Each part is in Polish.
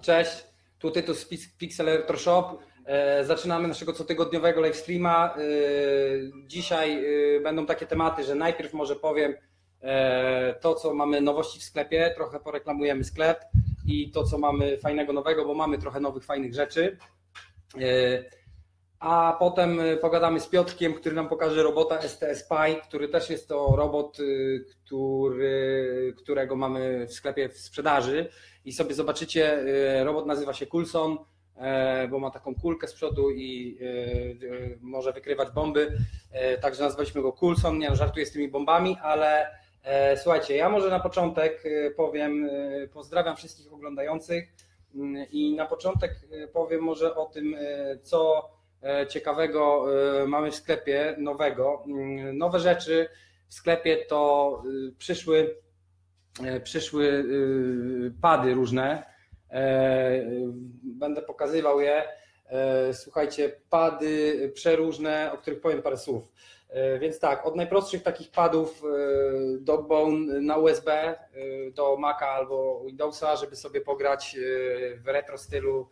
cześć. Tu Tytus Pixel Electroshop. E, zaczynamy naszego cotygodniowego live streama. E, dzisiaj e, będą takie tematy, że najpierw może powiem to, co mamy nowości w sklepie, trochę poreklamujemy sklep i to, co mamy fajnego nowego, bo mamy trochę nowych, fajnych rzeczy. A potem pogadamy z Piotrkiem, który nam pokaże robota STS Pi, który też jest to robot, który, którego mamy w sklepie w sprzedaży i sobie zobaczycie, robot nazywa się Coulson E, bo ma taką kulkę z przodu i e, e, może wykrywać bomby. Także nazwaliśmy go Coulson. Nie no, żartuję z tymi bombami, ale słuchajcie, ja może na początek powiem, pozdrawiam wszystkich oglądających i na początek powiem może o tym, co ciekawego mamy w sklepie nowego. Mm, nowe rzeczy w sklepie to przyszły, przyszły pady różne E, będę pokazywał je. E, słuchajcie, pady przeróżne, o których powiem parę słów. E, więc tak, od najprostszych takich padów Dogbone na USB do Maca albo Windowsa, żeby sobie pograć w retro stylu.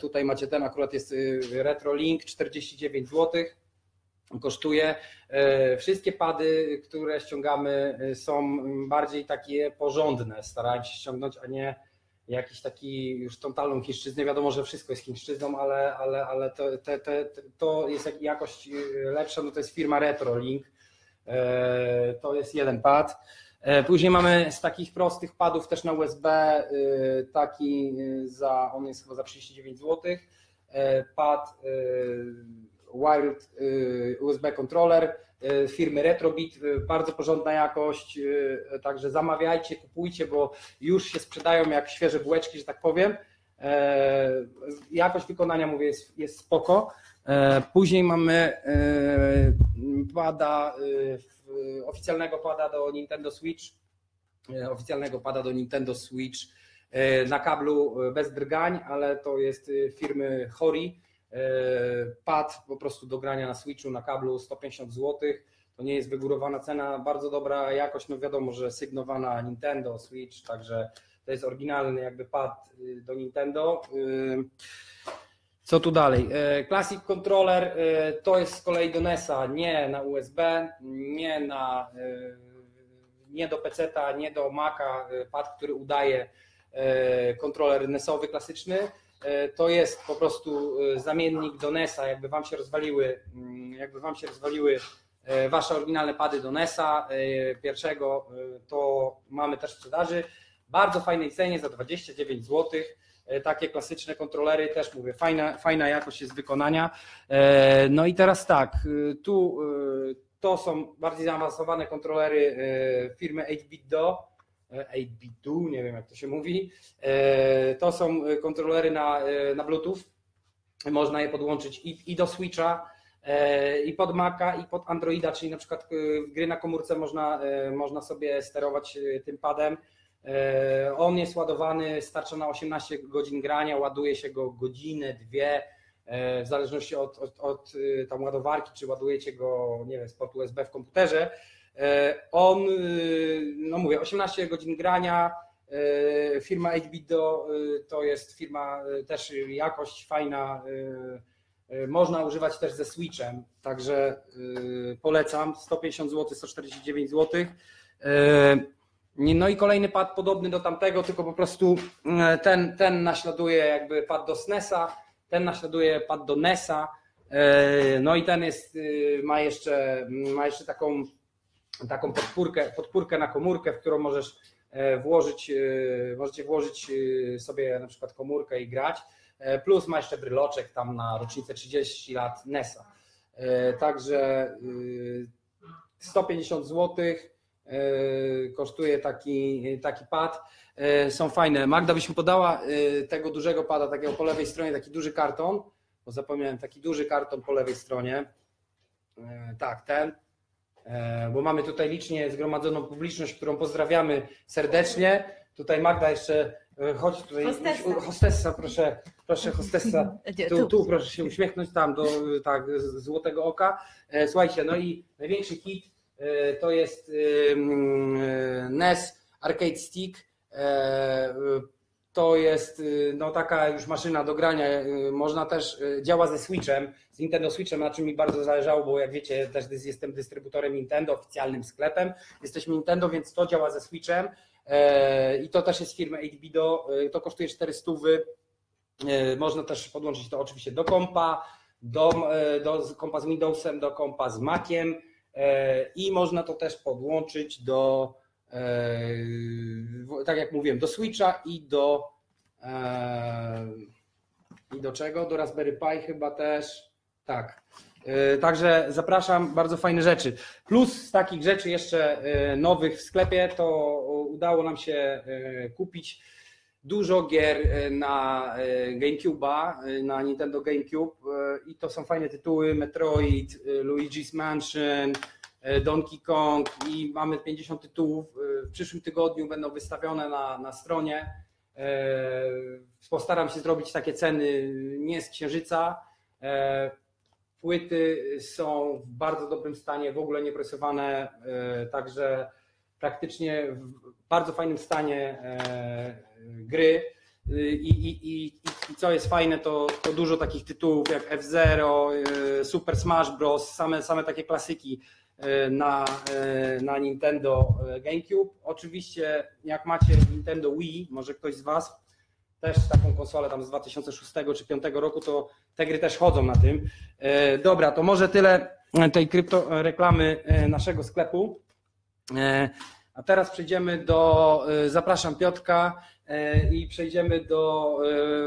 Tutaj macie ten, akurat jest Retro Link 49 zł. Kosztuje. Wszystkie pady, które ściągamy, są bardziej takie porządne. Starałem się ściągnąć, a nie jakiś taki już totalną chińszczyznę. Wiadomo, że wszystko jest chińszczyzną, ale, ale, ale to, te, te, to jest jakość lepsza, no to jest firma RetroLink. E, to jest jeden pad. E, później mamy z takich prostych padów też na USB e, taki za, on jest chyba za 39 zł. Pad Wired USB controller E, firmy Retrobit, e, bardzo porządna jakość, e, także zamawiajcie, kupujcie, bo już się sprzedają jak świeże bułeczki, że tak powiem. Jakość wykonania, mówię, jest, jest spoko. Później mamy pada, oficjalnego pada do Nintendo Switch, oficjalnego pada do Nintendo Switch na kablu bez drgań, ale to jest firmy Hori E, pad po prostu do grania na Switchu, na kablu 150 zł. To nie jest wygórowana cena, bardzo dobra jakość, no wiadomo, że sygnowana Nintendo, Switch, także to jest oryginalny jakby pad do Nintendo. Co tu dalej? E, Classic Controller e, to jest z kolei do NESa, nie na USB, nie na nie do PC-a, nie do Maca, pad, który udaje kontroler NESowy klasyczny, E, to jest po prostu e, zamiennik do NESa, jakby wam się rozwaliły, mm, jakby wam się rozwaliły e, wasze oryginalne pady do NESa pierwszego, to mamy też w sprzedaży. Bardzo fajnej cenie za 29 zł. Takie klasyczne kontrolery, też mówię, fajna, fajna jakość jest wykonania. No i teraz tak, tu to są bardziej zaawansowane kontrolery firmy 8-bit Do 8 nie wiem jak to się mówi. E, to są kontrolery na, e, na Bluetooth. Można je podłączyć i, i do Switcha, e, i pod Maca, i pod Androida, czyli na przykład gry na komórce można, można sobie sterować tym padem. On jest ładowany, starcza na 18 godzin grania, ładuje się go godzinę, dwie, w zależności od, od, od tam ładowarki, czy ładujecie go, nie wiem, z portu USB w komputerze. E, on, y, no mówię, 18 godzin grania, e, firma 8 to jest firma y, też jakość fajna, y, można używać też ze Switchem, także polecam, 150 zł, 149 zł. No i kolejny pad podobny do tamtego, tylko po prostu ten, ten naśladuje jakby pad do SNESa, ten naśladuje pad do NESa, no i ten jest, ma jeszcze, ma jeszcze taką taką podpórkę, podpórkę na komórkę, w którą możesz e, włożyć, e, możecie włożyć e, sobie na przykład komórkę i grać, plus ma jeszcze bryloczek tam na rocznicę 30 lat NESa. Także 150 zł kosztuje taki, taki pad. Są fajne. Magda byś mi podała tego dużego pada, takiego po lewej stronie, taki duży karton, bo zapomniałem, taki duży karton po lewej stronie. Tak, ten. E, bo mamy tutaj licznie zgromadzoną publiczność, którą pozdrawiamy serdecznie. Tutaj Magda jeszcze, e, chodź tutaj, hostessa, hostessa proszę, proszę hostessa, tu, tu proszę się uśmiechnąć tam do tak, złotego oka. E, słuchajcie, no i największy hit to jest NES Arcade Stick to jest y, no, taka już maszyna do grania. y, Można też, y, działa ze Switchem, z Nintendo Switchem, na czym mi bardzo zależało, bo jak wiecie, też jestem dystrybutorem Nintendo, oficjalnym sklepem. Jesteśmy Nintendo, więc to działa ze Switchem. E, I to też jest firmy 8Bido. E, To kosztuje 400. E, Można też podłączyć to oczywiście do kompa, do, e, do kompa z Windowsem, do kompa z Maciem e, i można to też podłączyć do, e, tak jak mówiłem, do Switcha i do e, i do czego? Do Raspberry Pi chyba też. Tak. E, Także zapraszam, bardzo fajne rzeczy. Plus z takich rzeczy jeszcze e, nowych w sklepie, to udało nam się e, kupić dużo gier e, na e, GameCube'a, e, na Nintendo GameCube i to są fajne tytuły, Metroid, Luigi's Mansion, Donkey Kong i mamy 50 tytułów. W przyszłym tygodniu będą wystawione na, na stronie. Postaram się zrobić takie ceny nie z księżyca. Płyty są w bardzo dobrym stanie, w ogóle nie presowane, e, także praktycznie w bardzo fajnym stanie e, gry. I, i, i, i- co jest fajne, to, to dużo takich tytułów jak F-Zero, e, Super Smash Bros., same, same takie klasyki e, na, na Nintendo GameCube. Oczywiście, jak macie Nintendo Wii, może ktoś z Was też taką konsolę tam z 2006 czy 2005 roku, to te gry też chodzą na tym. Dobra, to może tyle tej krypto reklamy e, naszego sklepu. E, A teraz przejdziemy do, e, zapraszam Piotka e, i przejdziemy do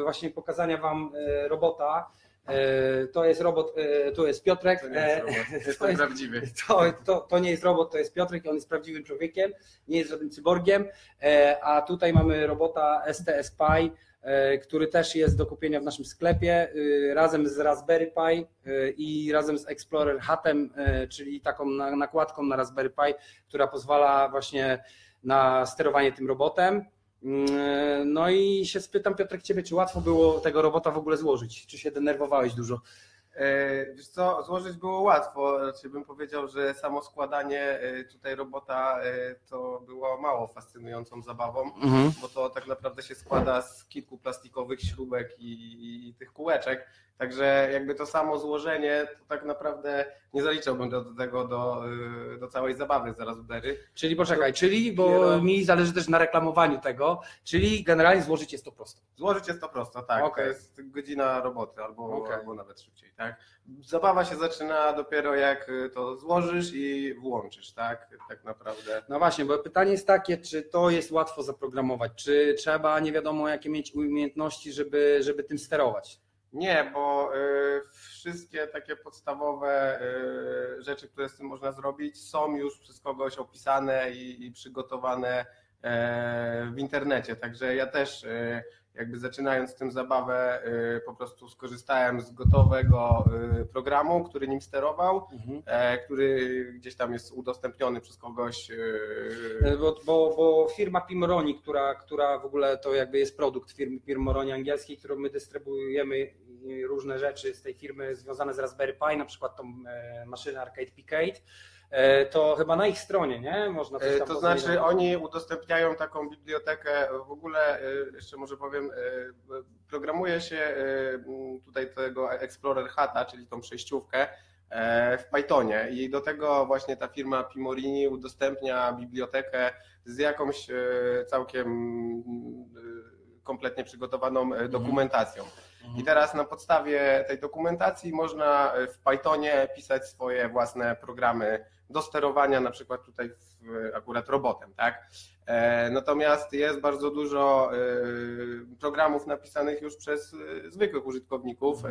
właśnie pokazania Wam robota. E, To jest robot, e, tu jest Piotrek. To nie jest E, robot, to jestem jest- prawdziwy. to, to, to nie jest robot, to jest Piotrek, on jest prawdziwym człowiekiem, nie jest żadnym cyborgiem, a tutaj mamy robota STS Pi, który też jest do kupienia w naszym sklepie, e, razem z Raspberry Pi e, i razem z Explorer Hatem, czyli taką na- nakładką na Raspberry Pi, która pozwala właśnie na sterowanie tym robotem. Mm, No i się spytam, Piotrek, ciebie, czy łatwo było tego robota w ogóle złożyć? Czy się denerwowałeś dużo? E, Wiesz co, złożyć było łatwo. Raczej bym powiedział, że samo składanie e, tutaj robota e, to było mało fascynującą zabawą, Mhm. bo to tak naprawdę się składa z kilku plastikowych śrubek i, i tych kółeczek. Także jakby to samo złożenie, to tak naprawdę nie zaliczałbym do, do tego do, do całej zabawy z Raspberry. Czyli poczekaj, czyli, bo mi zależy też na reklamowaniu tego, czyli generalnie złożyć jest to prosto. Złożyć jest to prosto, tak. Okej. To jest godzina roboty albo, Okej. albo nawet szybciej, tak. Zabawa się zaczyna dopiero jak y, to złożysz i włączysz, tak, tak naprawdę. No właśnie, bo pytanie jest takie, czy to jest łatwo zaprogramować, czy trzeba nie wiadomo jakie mieć umiejętności, żeby, żeby tym sterować. Nie, bo y, wszystkie takie podstawowe y, rzeczy, które z tym można zrobić, są już przez kogoś opisane i, przygotowane e, w internecie. Także ja też jakby zaczynając z tym zabawę, y, po prostu skorzystałem z gotowego y, programu, który nim sterował. e, który gdzieś tam jest udostępniony przez kogoś. e, Bo, bo, bo firma Pimoroni, która, która w ogóle to jakby jest produkt firmy Pimoroni angielskiej, którą my dystrybuujemy różne rzeczy z tej firmy związane z Raspberry Pi, na przykład tą e, maszynę Arcade Picade, to chyba na ich stronie, nie? Można coś E, tam To poznać. znaczy oni udostępniają taką bibliotekę, w ogóle e, jeszcze może powiem, e, programuje się e, tutaj tego Explorer Hata, czyli tą przejściówkę e, w Pythonie i do tego właśnie ta firma Pimorini udostępnia bibliotekę z jakąś e, całkiem e, kompletnie przygotowaną e, dokumentacją. I teraz na podstawie tej dokumentacji można w Pythonie pisać swoje własne programy do sterowania, na przykład tutaj w, akurat robotem, tak? E, Natomiast jest bardzo dużo e, programów napisanych już przez e, zwykłych użytkowników, e,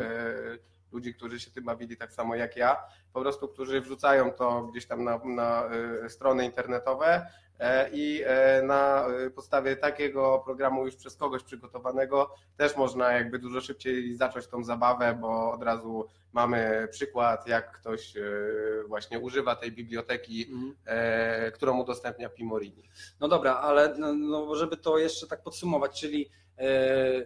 ludzi, którzy się tym bawili tak samo jak ja, po prostu, którzy wrzucają to gdzieś tam na, na e, strony internetowe e, i e, na e, podstawie takiego programu już przez kogoś przygotowanego też można jakby dużo szybciej zacząć tą zabawę, bo od razu mamy przykład, jak ktoś e, właśnie używa tej biblioteki, e, którą udostępnia Pimorini. No dobra, ale no, no, żeby to jeszcze tak podsumować, czyli e,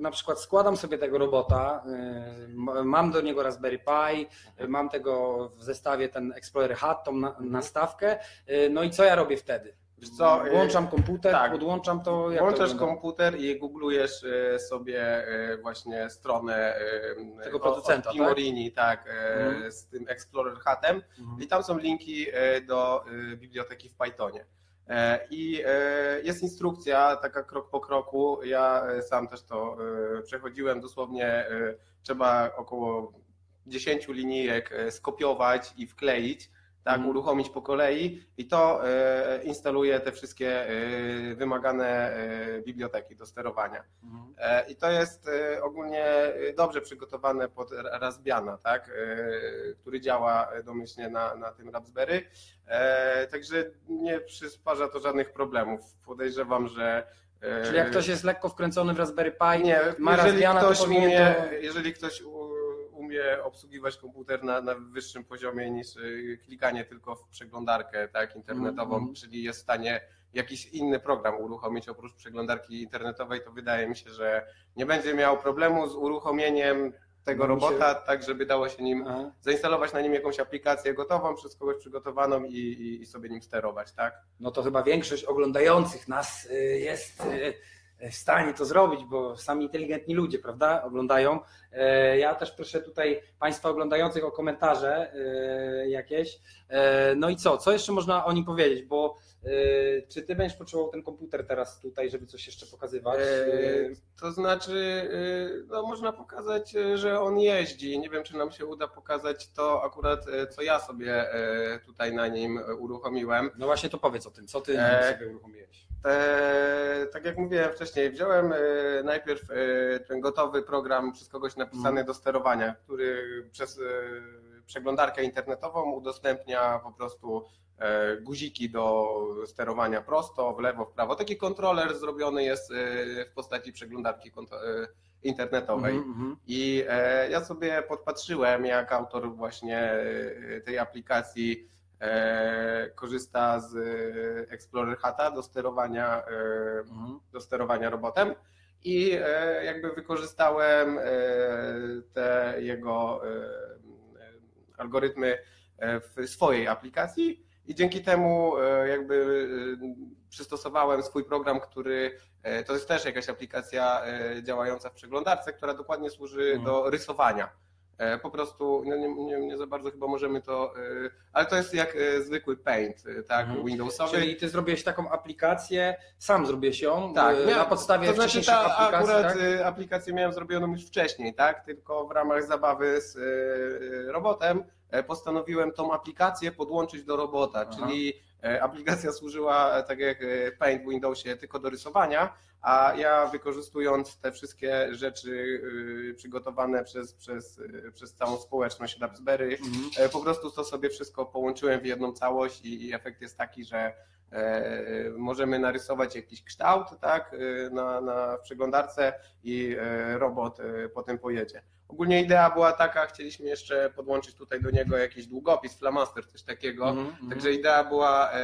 na przykład składam sobie tego robota, m- mam do niego Raspberry Pi, mam tego w zestawie ten Explorer Hat, tą na, nastawkę, e, no i co ja robię wtedy? Co, y, Włączam komputer, tak. podłączam to. Jak to Włączasz wygląda? komputer i googlujesz sobie właśnie stronę Tego od- producenta, od Pimorini, tak, e, Mhm. z tym Explorer Hatem Mhm. i tam są linki do biblioteki w Pythonie. E, I e, jest instrukcja taka krok po kroku. Ja e, sam też to przechodziłem dosłownie. Trzeba około 10 linijek skopiować i wkleić, tak, Mhm. uruchomić po kolei i to e, instaluje te wszystkie e, wymagane e, biblioteki do sterowania. Mhm. I to jest ogólnie dobrze przygotowane pod Ra- Raspbiana, tak? który działa domyślnie na, na tym Raspberry. Także nie przysparza to żadnych problemów. Podejrzewam, że. Czyli jak ktoś jest lekko wkręcony w Raspberry Pi, nie, ma jeżeli Raspbiana, to powinien umie, to- jeżeli ktoś umie obsługiwać komputer na, na wyższym poziomie niż y, klikanie tylko w przeglądarkę tak, internetową, Mhm. czyli jest w stanie jakiś inny program uruchomić oprócz przeglądarki internetowej, to wydaje mi się, że nie będzie miał problemu z uruchomieniem tego No mi się- robota, tak żeby dało się nim Aha. zainstalować na nim jakąś aplikację gotową, przez kogoś przygotowaną i, i, i sobie nim sterować, tak? no to chyba większość oglądających nas y, jest y, w stanie to zrobić, bo sami inteligentni ludzie, prawda, oglądają. E, Ja też proszę tutaj Państwa oglądających o komentarze e, jakieś. E, No i co, co jeszcze można o nim powiedzieć, bo e, czy Ty będziesz potrzebował ten komputer teraz tutaj, żeby coś jeszcze pokazywać? E, E, To znaczy, e, no można pokazać, e, że on jeździ. Nie wiem, czy nam się uda pokazać to akurat, e, co ja sobie e, tutaj na nim e, uruchomiłem. No właśnie to powiedz o tym, co Ty E, sobie uruchomiłeś? E, tak jak mówiłem wcześniej, wziąłem e, najpierw e, ten gotowy program przez kogoś napisany do sterowania, który przez przeglądarkę internetową udostępnia po prostu guziki do sterowania prosto, w lewo, w prawo. Taki kontroler zrobiony jest w postaci przeglądarki internetowej. Mhm, mhm. I ja sobie podpatrzyłem, jak autor właśnie tej aplikacji korzysta z e, Explorer Hata do sterowania, e, Mhm. do sterowania robotem. I e, jakby wykorzystałem e, te jego e, e, algorytmy e, w swojej aplikacji i dzięki temu e, jakby e, przystosowałem swój program, który e, to jest też jakaś aplikacja e, działająca w przeglądarce, która dokładnie służy Mhm. do rysowania. E, Po prostu no nie, nie, nie za bardzo chyba możemy to, e, ale to jest jak e, zwykły Paint, tak, Mhm. Windowsowy. Czyli Ty zrobiłeś taką aplikację, sam zrobiłeś ją Tak, na podstawie to znaczy ta aplikacji, akurat tak? aplikację miałem zrobioną już wcześniej, tak? Tylko w ramach zabawy z robotem postanowiłem tą aplikację podłączyć do robota, Aha. czyli e, aplikacja służyła e, tak jak e, Paint w Windowsie tylko do rysowania, a ja wykorzystując te wszystkie rzeczy y, przygotowane przez, przez, y, przez całą społeczność Raspberry, Mhm. E, Po prostu to sobie wszystko połączyłem w jedną całość i, i efekt jest taki, że e, możemy narysować jakiś kształt tak, e, na, na w przeglądarce i e, robot e, potem pojedzie. Ogólnie idea była taka, chcieliśmy jeszcze podłączyć tutaj do niego jakiś długopis, flamaster, coś takiego. Mhm, mhm. Także idea była, e,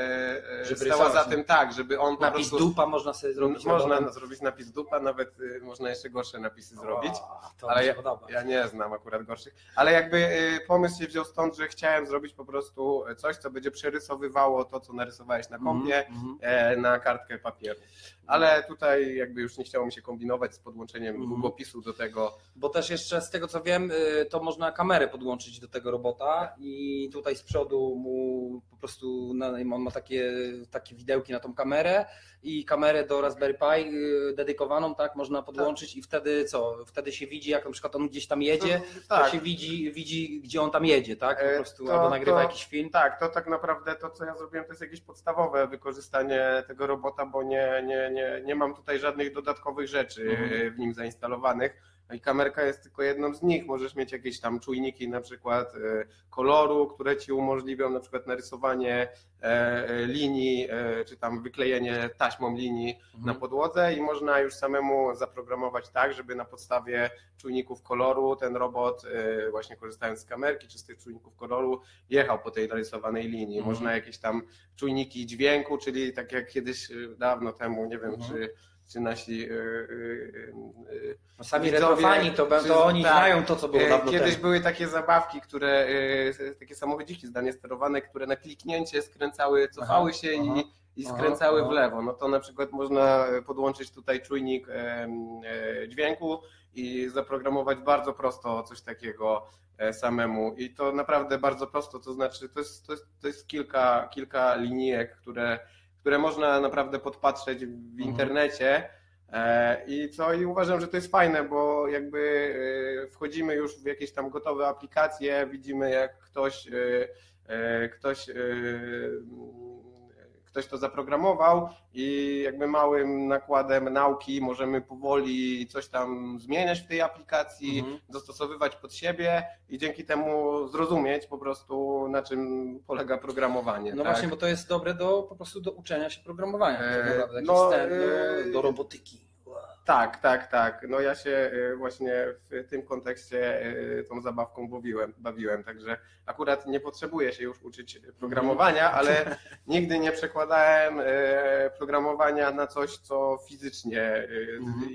e, Żeby stała za nie? tym tak, żeby on po Napis prostu... dupa można sobie zrobić. Można robotem. zrobić napis dupa, nawet y, można jeszcze gorsze napisy zrobić. O, to Ale mi się ja- podoba. Ja nie znam akurat gorszych, ale jakby y, pomysł się wziął stąd, że chciałem zrobić po prostu coś, co będzie przerysowywało to, co narysowałeś na kompie, Mhm, mhm. e, na kartkę papieru. Ale tutaj jakby już nie chciało mi się kombinować z podłączeniem długopisu do tego. Bo też jeszcze z tego co wiem, y, to można kamerę podłączyć do tego robota i tutaj z przodu mu po prostu on ma takie, takie widełki na tą kamerę i kamerę do Raspberry Pi y, dedykowaną, tak, można podłączyć i wtedy co? Wtedy się widzi, jak na przykład on gdzieś tam jedzie, To- to tak, się widzi, widzi gdzie on tam jedzie, tak? Po E, prostu to- albo nagrywa to- jakiś film. tak, to tak naprawdę to, co ja zrobiłem, to jest jakieś podstawowe wykorzystanie tego robota, bo nie, nie, nie, nie mam tutaj żadnych dodatkowych rzeczy Mhm. w nim zainstalowanych. No I kamerka jest tylko jedną z nich. Możesz mieć jakieś tam czujniki na przykład e, koloru, które ci umożliwią na przykład narysowanie e, linii, e, czy tam wyklejenie taśmą linii na Mhm. podłodze i można już samemu zaprogramować tak, żeby na podstawie czujników koloru ten robot, właśnie korzystając z kamerki czy z tych czujników koloru, jechał po tej narysowanej linii. Mhm. Można jakieś tam czujniki dźwięku, czyli tak jak kiedyś dawno temu, nie wiem, Mhm. czy, czy nasi e, No sami retrofani to, czy- to oni tak. znają to, co było E, dawno Kiedyś temu. były takie zabawki, które, takie samochodziki zdalnie sterowane, które na kliknięcie skręcały, cofały Aha, się aha. i i skręcały aha. w lewo. No to na przykład można podłączyć tutaj czujnik dźwięku i zaprogramować bardzo prosto coś takiego samemu. I to naprawdę bardzo prosto, to znaczy to jest, to jest, to jest kilka, kilka linijek, które, które można naprawdę podpatrzeć w internecie. E, I co? I uważam, że to jest fajne, bo jakby e, wchodzimy już w jakieś tam gotowe aplikacje, widzimy jak ktoś, e, ktoś, ktoś to zaprogramował i jakby małym nakładem nauki możemy powoli coś tam zmieniać w tej aplikacji, Mhm. dostosowywać pod siebie i dzięki temu zrozumieć po prostu na czym polega programowanie. No tak? właśnie, bo to jest dobre do, po prostu do uczenia się programowania. E, tak naprawdę, no, e, do, do robotyki. Tak, tak, tak. No ja się y, właśnie w tym kontekście y, tą zabawką bawiłem, bawiłem, także akurat nie potrzebuję się już uczyć programowania, ale nigdy nie przekładałem y, programowania na coś, co fizycznie Mhm.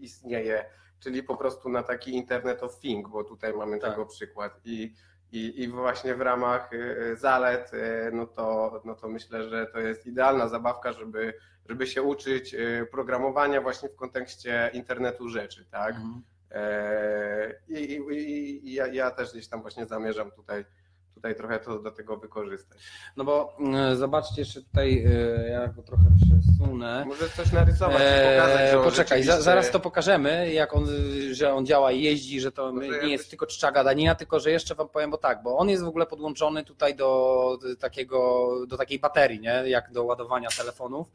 istnieje, czyli po prostu na taki Internet of Things, bo tutaj mamy Tak. tego przykład i i, I właśnie w ramach y, zalet, y, no to, no to myślę, że to jest idealna zabawka, żeby, żeby się uczyć y, programowania właśnie w kontekście internetu rzeczy, tak? Mhm. E, I, i, i- i ja, ja też gdzieś tam właśnie zamierzam tutaj, tutaj trochę to do tego wykorzystać. No bo e, zobaczcie jeszcze tutaj, e, ja go trochę przesunę. Może coś narysować i pokazać, Eee, że on poczekaj, za, rzeczywiście- zaraz to pokażemy, jak on, że on działa i jeździ, że to Może nie jest tylko czcza gadanina, tylko że jeszcze wam powiem, bo tak, bo on jest w ogóle podłączony tutaj do takiego, do takiej baterii, nie? jak do ładowania telefonów.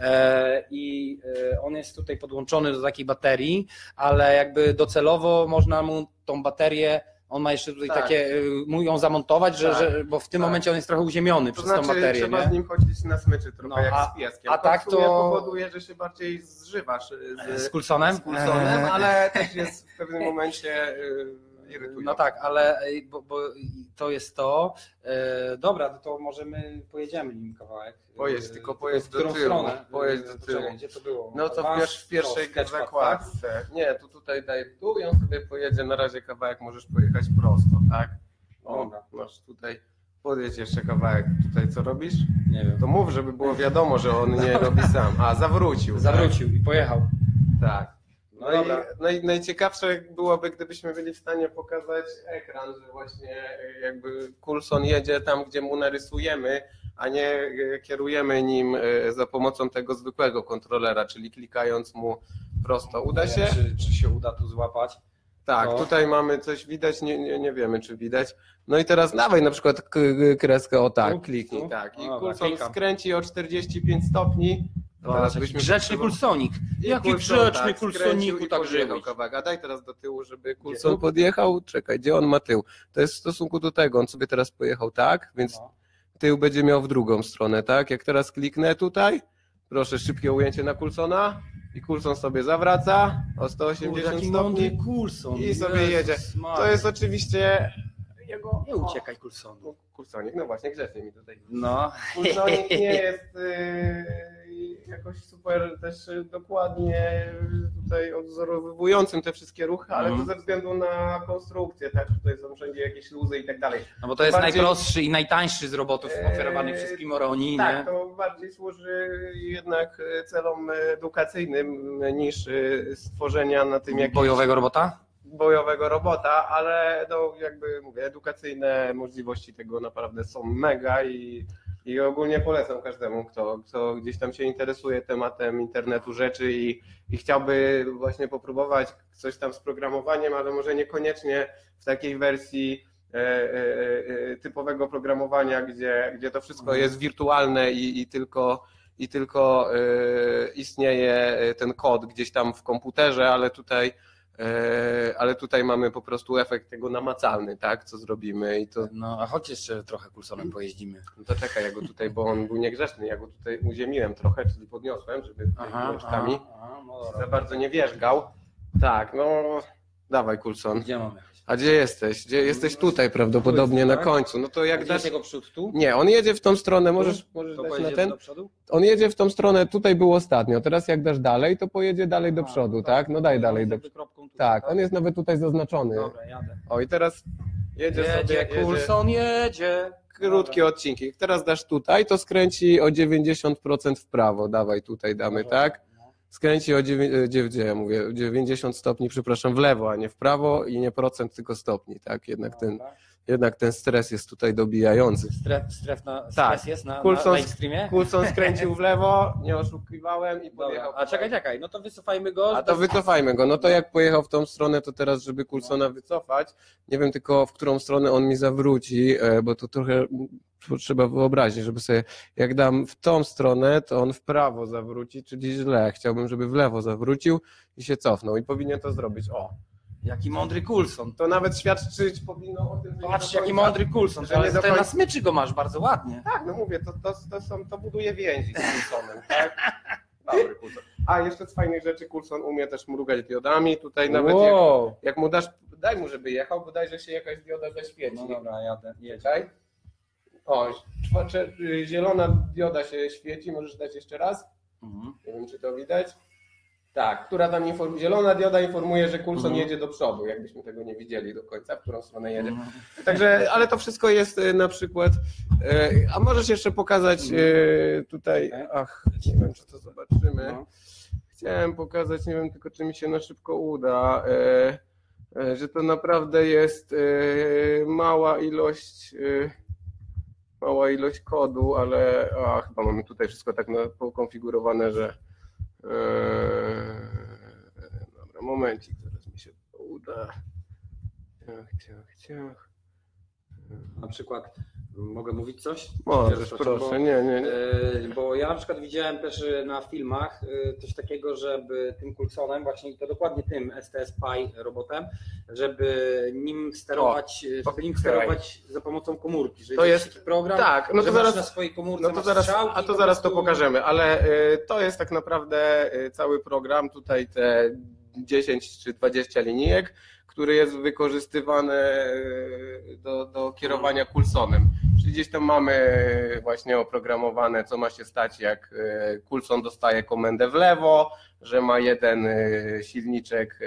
E, I e, on jest tutaj podłączony do takiej baterii, ale jakby docelowo można mu tą baterię, on ma jeszcze tutaj Tak. takie, e, mu ją zamontować, że, Tak, że, bo w tym tak. momencie on jest trochę uziemiony To przez tą znaczy baterię. trzeba Nie? z nim chodzić na smyczy trochę No, jak a- z pieskiem. a To tak to- powoduje, że się bardziej zżywasz z, Z Coulsonem? z Coulsonem, ale też jest w pewnym momencie irytujące. No tak, ale ej, bo, bo to jest to. E, dobra, no to możemy pojedziemy nim kawałek. Pojedź, E, tylko pojedź w do tyłu, stronę? pojedź E, do poczekaj, tyłu. Gdzie to było? No to w, pierwszej sketchpad, tak? zakładce. Nie, tu tutaj daj tu i on sobie pojedzie na razie kawałek, możesz pojechać prosto, tak? O, Dobra. masz tutaj, podjedź jeszcze kawałek. Tutaj co robisz? Nie wiem. To mów, żeby było wiadomo, że on nie robi sam. A, zawrócił. Zawrócił i pojechał. Tak. No i, dobra. no najciekawsze byłoby, gdybyśmy byli w stanie pokazać ekran, że właśnie y, jakby Coulson jedzie tam, gdzie mu narysujemy, a nie y, kierujemy nim y, za pomocą tego zwykłego kontrolera, czyli klikając mu prosto. Uda się? Czy, czy się uda tu złapać? Tak, No. tutaj mamy coś widać, nie, nie, nie wiemy czy widać. No i teraz dawaj na przykład kreskę o tak, kliknij, tak. I Coulson skręci o 45 stopni. Teraz byśmy grzeczny kulsonik. Jaki grzeczny tak, kulsoniku, tak podjechał żyłeś. kawałek. A daj teraz do tyłu, żeby Tu? Coulson podjechał. Czekaj, gdzie on ma tył? To jest w stosunku do tego. On sobie teraz pojechał tak, więc No. tył będzie miał w drugą stronę, tak? Jak teraz kliknę tutaj, proszę szybkie ujęcie na Coulsona i Coulson sobie zawraca o Kurde, 180 jaki mądry stopni. Coulson. i sobie jedzie. To jest oczywiście jego... Nie uciekaj Coulsonu. Coulsonik, no właśnie, grzecznie mi tutaj. No. Coulsonik nie jest y, jakoś super też dokładnie tutaj odzorowującym te wszystkie ruchy, ale Mhm. to ze względu na konstrukcję, tak? Tutaj są wszędzie jakieś luzy i tak dalej. No bo to jest Bardziej- najprostszy i najtańszy z robotów Eee, oferowanych przez Kimoroni, Tak, nie? to bardziej służy jednak celom edukacyjnym niż stworzenia na tym jakiegoś Bojowego robota? bojowego robota, ale no jakby mówię, edukacyjne możliwości tego naprawdę są mega i, i ogólnie polecam każdemu, kto, kto gdzieś tam się interesuje tematem internetu rzeczy i, i chciałby właśnie popróbować coś tam z programowaniem, ale może niekoniecznie w takiej wersji e, e, e, typowego programowania, gdzie, gdzie to wszystko Mhm. jest wirtualne i, i tylko i tylko e, istnieje e, ten kod gdzieś tam w komputerze, ale tutaj E, ale tutaj mamy po prostu efekt tego namacalny, tak, co zrobimy i to, No, a chodź jeszcze trochę Coulsonem pojeździmy. no to czekaj, ja go tutaj, bo on był niegrzeczny, ja go tutaj uziemiłem trochę, czyli podniosłem, żeby aha, no za bardzo nie wierzgał. Tak, no dawaj Coulson. Gdzie mamy? A gdzie jesteś? Gdzie jesteś tutaj prawdopodobnie na tak? końcu? No to jak dasz... jego przód tu? Nie, on jedzie w tą stronę, możesz, możesz To dać na ten? do przodu? On jedzie w tą stronę, tutaj był ostatnio, teraz jak dasz dalej, to pojedzie dalej do A, przodu, tak? No daj dalej do kropką tu, Tak, on jest nawet tutaj zaznaczony. Dobra, jadę. O i teraz jedzie, sobie, Jedzie, jedzie, Coulson jedzie. krótkie odcinki. Jak teraz dasz tutaj, to skręci o 90% w prawo. Dawaj, tutaj damy, tak? Skręci o 9, gdzie ja mówię, 90 stopni, przepraszam, w lewo, a nie w prawo i nie procent, tylko stopni, tak? Jednak ten, jednak ten stres jest tutaj dobijający. Stref, stref na, stres Tak. jest na, Coulson- na Extremie? Coulson skręcił w lewo, nie oszukiwałem i podjechał. Dobra. A czekaj, czekaj, no to wycofajmy go. A to wycofajmy go. No to jak pojechał w tą stronę, to teraz, żeby Coulsona wycofać, nie wiem tylko w którą stronę on mi zawróci, e, bo to trochę trzeba wyobrazić, żeby sobie, jak dam w tą stronę, to on w prawo zawróci, czyli źle. Chciałbym, żeby w lewo zawrócił i się cofnął i powinien to zrobić. O, Jaki mądry Coulson. to nawet świadczyć powinno o tym, że nie Patrz, jaki mądry Coulson. że Ale ten na smyczy go masz bardzo ładnie. Tak, no mówię, to, to, to, są, to buduje więzi z Coulsonem, tak? Dobry Coulson. A jeszcze z fajnych rzeczy Coulson umie też mrugać diodami, tutaj nawet jak, wow. jak mu dasz, daj mu, żeby jechał, bo daj, że się jakaś dioda zaświeci. No dobra, jadę, jedź. Czekaj. O, y, zielona dioda się świeci, możesz dać jeszcze raz? Mhm. Nie wiem, czy to widać. Tak, która tam informuje, zielona dioda informuje, że Coulson Mhm. jedzie do przodu, jakbyśmy tego nie widzieli do końca, w którą stronę jedzie. Mhm. Także, ale to wszystko jest y, na przykład, y, a możesz jeszcze pokazać y, tutaj, ach, nie wiem, czy to zobaczymy. No. Chciałem pokazać, nie wiem tylko, czy mi się na szybko uda, e, e, że to naprawdę jest e, mała ilość, e, mała ilość kodu, ale a, chyba mamy tutaj wszystko tak na, pokonfigurowane, że e, dobra, momencik, zaraz mi się uda. Ciach, ciach, ciach. Na przykład, mogę mówić coś? Możesz, Bo- proszę, nie, nie, nie. E, Bo ja na przykład widziałem też e, na filmach e, coś takiego, żeby tym Coulsonem, właśnie to dokładnie tym STS Pi robotem, żeby nim sterować, e, żeby nim sterować za pomocą komórki. Że To jest taki program, tak, no to zaraz- na swojej komórce No to zaraz, strzałki a to zaraz to prostu- pokażemy, ale to jest tak naprawdę cały program, tutaj te 10 czy 20 linijek, który jest wykorzystywany y, do, do kierowania Coulsonem. Czyli gdzieś tam mamy właśnie oprogramowane, co ma się stać, jak y, Coulson dostaje komendę w lewo, że ma jeden silniczek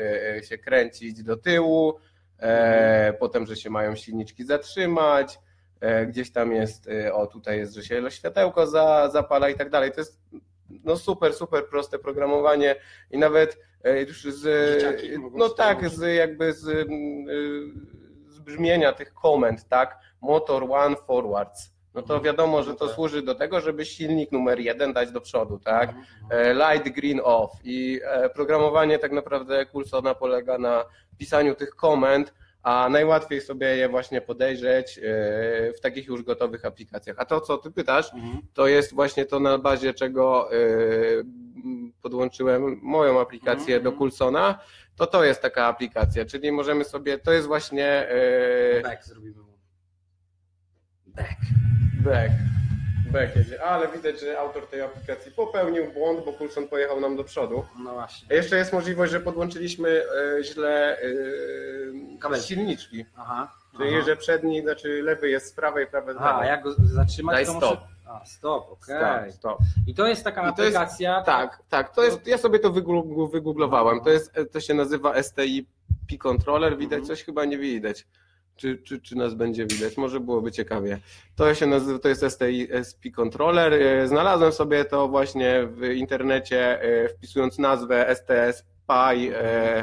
się kręcić do tyłu, e, potem, że się mają silniczki zatrzymać, e, gdzieś tam jest, e, o tutaj jest, że się światełko za, zapala i tak dalej. To jest no super, super proste programowanie i nawet e, już z, Dzieciaki mogą no tak, z jakby z, y, z brzmienia tych komend, tak, motor one forwards, no to Mhm. wiadomo, że No to tak. służy do tego, żeby silnik numer jeden dać do przodu, tak, Mhm. E, light, green, off. I e, programowanie tak naprawdę Coulsona polega na pisaniu tych komend, a najłatwiej sobie je właśnie podejrzeć e, w takich już gotowych aplikacjach. A to, co ty pytasz, Mhm. to jest właśnie to na bazie czego e, podłączyłem moją aplikację Mhm, do mhm. Coulsona, to to jest taka aplikacja, czyli możemy sobie, to jest właśnie e, Back zrobimy. Back. back. Back jedzie, ale widać, że autor tej aplikacji popełnił błąd, bo Coulson pojechał nam do przodu. No właśnie. A Jeszcze jest możliwość, że podłączyliśmy e, źle Kabelki. silniczki. Aha. Czyli Aha. że przedni, znaczy lewy jest z prawej, prawy z Aha, a lewej. jak go zatrzymać, Daj to stop. muszę... A, stop, okej. Stop, stop. I to jest taka I to jest- aplikacja... Tak, tak. To jest, ja sobie to wygooglowałem. To, jest, to się nazywa STI P Controller. Widać Mhm. coś? Chyba nie widać. Czy, czy, czy nas będzie widać? Może byłoby ciekawie. To się nazywa, to jest STI SP Controller. E, Znalazłem sobie to właśnie w internecie, e, wpisując nazwę STS Pi. e.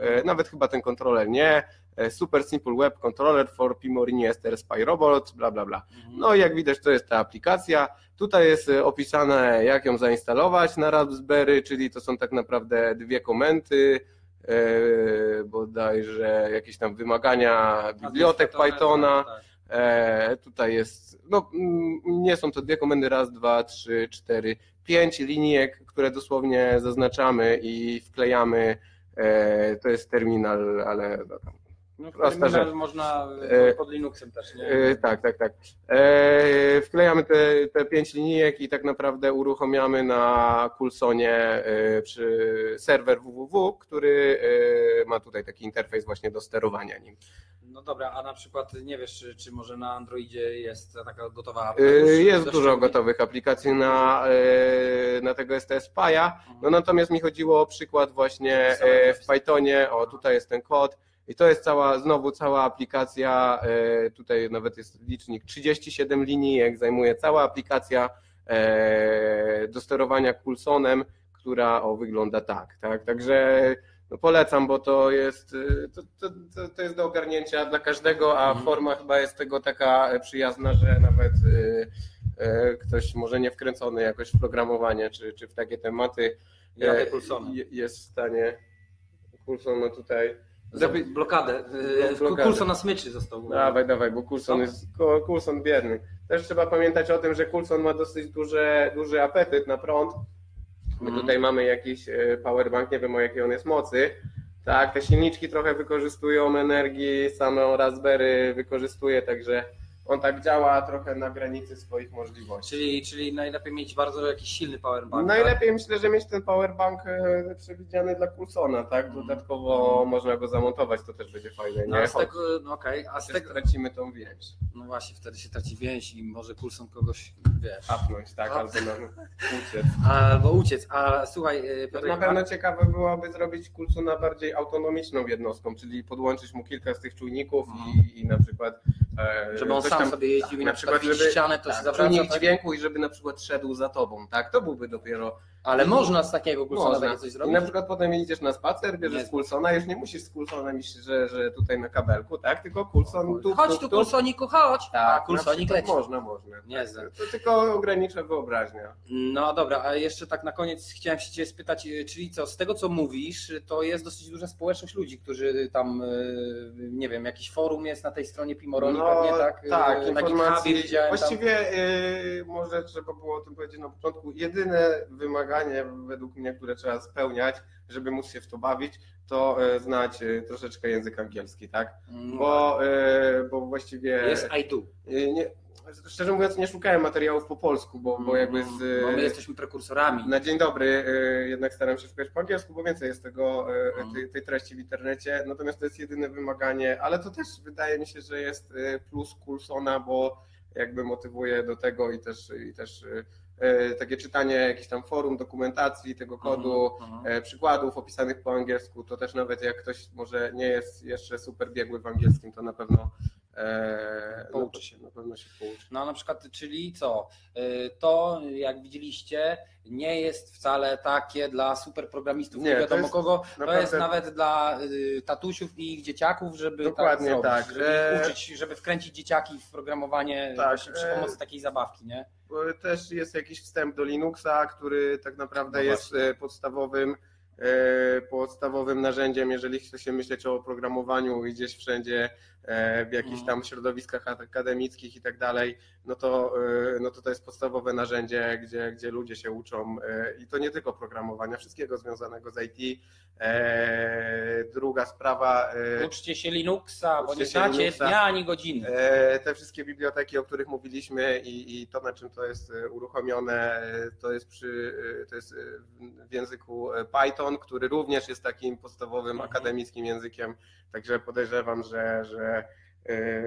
E, Nawet chyba ten kontroler nie. E, Super Simple Web Controller for Pimorini Ester Spy Robot, bla bla bla. Mhm. No i jak widać to jest ta aplikacja. Tutaj jest e, opisane jak ją zainstalować na Raspberry, czyli to są tak naprawdę dwie komendy, e, bodajże jakieś tam wymagania bibliotek Pythona. tak, tak. E, tutaj jest, no nie są to dwie komendy, raz, dwa, trzy, cztery, pięć linijek, które dosłownie zaznaczamy i wklejamy. E, to jest terminal, ale no tam, No, Prosta rzecz. można E, pod Linuxem też, nie? e, tak, tak, tak. E, wklejamy te, te pięć linijek i tak naprawdę uruchamiamy na Coulsonie e, przy serwer www, który e, ma tutaj taki interfejs właśnie do sterowania nim. No dobra, a na przykład nie wiesz, czy, czy może na Androidzie jest taka gotowa E, już Jest dużo gotowych aplikacji na, e, na tego STS Paja. No natomiast mi chodziło o przykład właśnie e, w Pythonie, o tutaj jest ten kod, I to jest cała, znowu cała aplikacja, e, tutaj nawet jest licznik 37 linijek, zajmuje cała aplikacja e, do sterowania Coulsonem, która o, wygląda tak, tak, także no polecam, bo to jest, e, to, to, to, jest do ogarnięcia dla każdego, a Mhm. forma chyba jest tego taka przyjazna, że nawet ktoś może nie wkręcony jakoś w programowanie czy, czy w takie tematy jest w stanie. Coulson ma tutaj. Zapi- blokadę. No, blokadę. Kulson na smyczy został. Dawaj, dawaj, bo Coulson Co? jest Coulson biedny. Też trzeba pamiętać o tym, że Coulson ma dosyć duży, duży apetyt na prąd. My Mhm. tutaj mamy jakiś e, powerbank, nie wiem o jakiej on jest mocy. Tak, te silniczki trochę wykorzystują energii, same Raspberry wykorzystuje, także on tak działa trochę na granicy swoich możliwości. Czyli, czyli najlepiej mieć bardzo jakiś silny powerbank. Najlepiej myślę, że mieć ten powerbank e, przewidziany dla Coulsona, tak? Mhm. Dodatkowo można go zamontować, to też będzie fajne, Tak? No, nie? a z tego, no okej, a z tego, tracimy tą więź. no właśnie, wtedy się traci więź i może Coulson kogoś, wiesz, Apnąć, tak, A. albo nam uciec. albo uciec, a słuchaj, To Piotrek, na pewno ciekawe byłoby zrobić Coulsona bardziej autonomiczną jednostką, czyli podłączyć mu kilka z tych czujników i, i na przykład e, żeby on sam tam- sobie jeździł i na przykład przykład, żeby ścianę to się tak, zawraca, czujnik tak? dźwięku i żeby na przykład szedł za tobą, tak? To byłby dopiero Ale można z takiego Coulsona coś I zrobić? na przykład potem idziesz na spacer, bierzesz Nie. Coulsona, już nie musisz z Coulsonem iść, że, że tutaj na kabelku, tak? Tylko Coulson tu, Chodź tu, Coulsoniku, chodź! Tak, Coulsonik leci. Można, można. Niezłe. To tylko ogranicza wyobraźnia. No dobra, a jeszcze tak na koniec chciałem się Cię spytać, y, czyli co, z tego co mówisz, to jest dosyć duża społeczność ludzi, którzy tam, y, nie wiem, jakiś forum jest na tej stronie Pimoroni pewnie, tak? Y, tak informacji. Właściwie y, może trzeba było o tym powiedzieć na początku. Jedyne wymaganie według mnie, które trzeba spełniać, żeby móc się w to bawić, to y, znać y, troszeczkę język angielski, tak? Mm, Bo, y, bo właściwie. Jest I do. nie, szczerze mówiąc, nie szukałem materiałów po polsku, bo, bo jakby z. Mm, Bo my jesteśmy prekursorami. Na dzień dobry jednak staram się szukać po angielsku, bo więcej jest tego, Mhm. tej, tej treści w internecie. Natomiast to jest jedyne wymaganie, ale to też wydaje mi się, że jest plus Coulsona, bo jakby motywuje do tego i też, i też takie czytanie jakichś tam forum, dokumentacji tego kodu, Mhm, mhm. e, przykładów opisanych po angielsku, to też nawet jak ktoś może nie jest jeszcze super biegły w angielskim, to na pewno e, Pouczy się. Na pewno się pouczy. No na przykład, czyli co? Y, To, jak widzieliście, nie jest wcale takie dla super programistów, nie, Nie, to wiadomo jest kogo. To naprawdę- jest nawet dla y, tatusiów i ich dzieciaków, żeby Dokładnie tak, zrobić, tak. żeby E, ich uczyć, żeby wkręcić dzieciaki w programowanie Tak, przy pomocy takiej zabawki, nie? Bo Też jest jakiś wstęp do Linuxa, który tak naprawdę No jest e, podstawowym, e, podstawowym narzędziem, jeżeli chce się myśleć o programowaniu i gdzieś wszędzie w jakichś tam środowiskach akademickich i tak dalej, no to, e, no to to jest podstawowe narzędzie, gdzie, gdzie ludzie się uczą e, i to nie tylko programowania, wszystkiego związanego z IT. E, Druga sprawa, e, Uczcie się Linuxa, bo nie znacie dnia ani godziny. E, Te wszystkie biblioteki, o których mówiliśmy i, i to, na czym to jest e, uruchomione, e, to jest, przy, e, to jest e, w- języku e, Python, który również jest takim podstawowym Mhm. akademickim językiem, także podejrzewam, że, że e,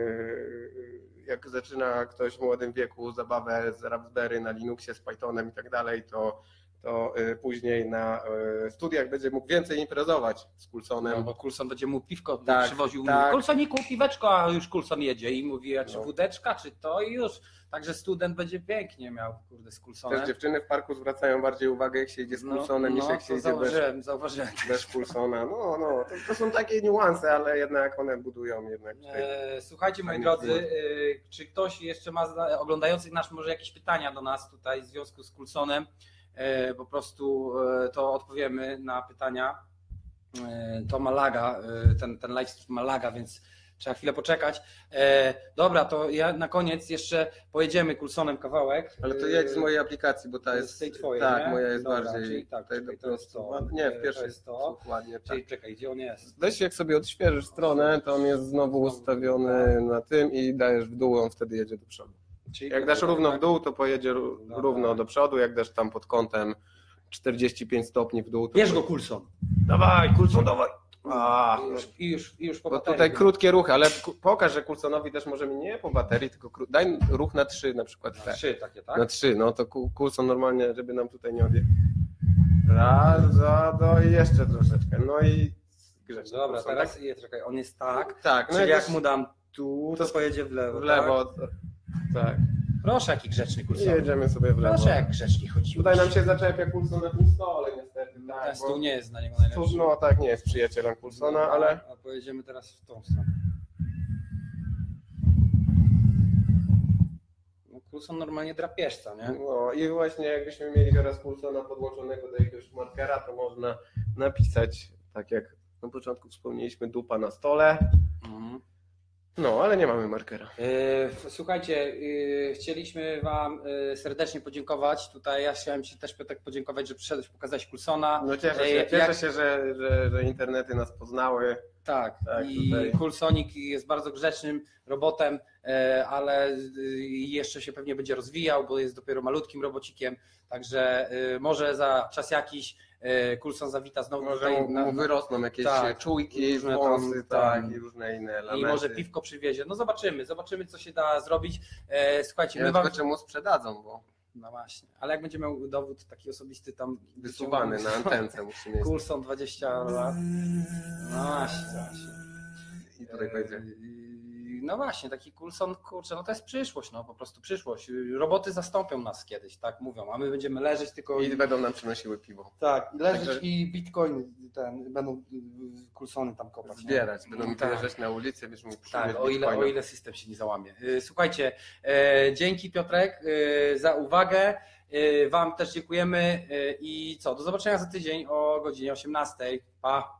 jak zaczyna ktoś w młodym wieku zabawę z Raspberry na Linuxie, z Pythonem i tak dalej, to to e, później na e, studiach będzie mógł więcej imprezować z Coulsonem. No, bo Coulson będzie mu piwko Tak, przywoził. Tak. Coulsoniku, piweczko, a już Coulson jedzie i mówi, a czy No. wódeczka, czy to i już. Także student będzie pięknie miał, kurde, z Coulsonem. Też dziewczyny w parku zwracają bardziej uwagę, jak się idzie z Coulsonem, niż no, jak się idzie bez, zauważyłem, zauważyłem. bez Coulsona. No, no, to, to są takie niuanse, ale jednak one budują jednak. tutaj. E, Słuchajcie, moi drodzy, e, czy ktoś jeszcze ma oglądających nasz może jakieś pytania do nas tutaj w związku z Coulsonem? E, Po prostu to odpowiemy na pytania. To ma laga, e, ten, ten live stream ma laga, więc trzeba chwilę poczekać. E, Dobra, to ja na koniec jeszcze pojedziemy Coulsonem kawałek. Ale to jedź z mojej aplikacji, bo ta to jest. jest tej twojej, Tak, nie? moja jest Dobra, bardziej. czyli tak, tutaj po to jest to. Nie, E, w to pierwszej jest to. Dokładnie, tak. Czyli czekaj, gdzie on jest? Weź jak sobie odświeżysz stronę, to on jest znowu ustawiony na tym i dajesz w dół, on wtedy jedzie do przodu. Czyli Jak dasz równo w dół, to pojedzie Dobra. równo do przodu, jak dasz tam pod kątem 45 stopni w dół, to Bierz go Coulson. Dawaj, Coulson, dawaj! A, I już, i już, i już po Bo baterii. tutaj krótkie ruchy, ale pokaż, że Coulsonowi też możemy nie po baterii, tylko kró- daj ruch na trzy na przykład. Na Tak. trzy takie, tak? Na trzy, no to Coulson normalnie, żeby nam tutaj nie odjechał. Raz, dwa, do i jeszcze troszeczkę. No i grzeczny Dobra, Coulson, teraz je, czekaj, on jest tak, Tak, tak no czyli jak mu dam tu, to To pojedzie w lewo. w lewo. Tak? Tak, Proszę, jaki grzeczny Coulson. jedziemy sobie w lewo. Proszę, jak grzecznie chodzi. Tutaj nam się zaczepia Coulson na tym stole niestety. Ten Tak, stół bo nie jest dla niego najlepszy. stół, no tak, nie jest przyjacielem Coulsona, ale A pojedziemy teraz w tą stronę. No, Coulson normalnie drapieżca, nie? no i właśnie jakbyśmy mieli teraz Coulsona podłączonego do jakiegoś markera, to można napisać tak jak na początku wspomnieliśmy dupa na stole. Mhm. No, ale nie mamy markera. E, Słuchajcie, e, chcieliśmy Wam e, serdecznie podziękować. Tutaj ja chciałem Ci też Piotrek podziękować, że przyszedłeś pokazać Coulsona. No cieszę się, cieszę się że, że, że internety nas poznały. Tak, Tak, i tutaj. Coulsonik jest bardzo grzecznym robotem, e, ale y, jeszcze się pewnie będzie rozwijał, bo jest dopiero malutkim robocikiem, także y, może za czas jakiś e, Coulson zawita znowu Może tutaj mu, mu wyrosną jakieś tak, czujki, różne wąsy, tak, tam. i różne inne i elementy. może piwko przywiezie. No zobaczymy, zobaczymy co się da zrobić. E, Słuchajcie, Nie my wam... czemu sprzedadzą, bo No właśnie, ale jak będzie miał dowód taki osobisty tam wysuwany na antence musi mieć. Coulson 20 lat. No właśnie, właśnie. I tutaj będzie. No właśnie, taki Coulson, kurczę, no to jest przyszłość, no po prostu przyszłość. Roboty zastąpią nas kiedyś, tak mówią, a my będziemy leżeć tylko I będą nam przynosiły piwo. tak, leżeć Także- i bitcoin ten, będą y, Coulsony tam kopać. nie? Zbierać. Będą mi Tak. wyjeżdżać na ulicę, wiesz, mi Tak, o ile, o ile system się nie załamie. Yy, Słuchajcie, e, dzięki Piotrek e, za uwagę. Wam też dziękujemy i co, do zobaczenia za tydzień o godzinie 18. Pa!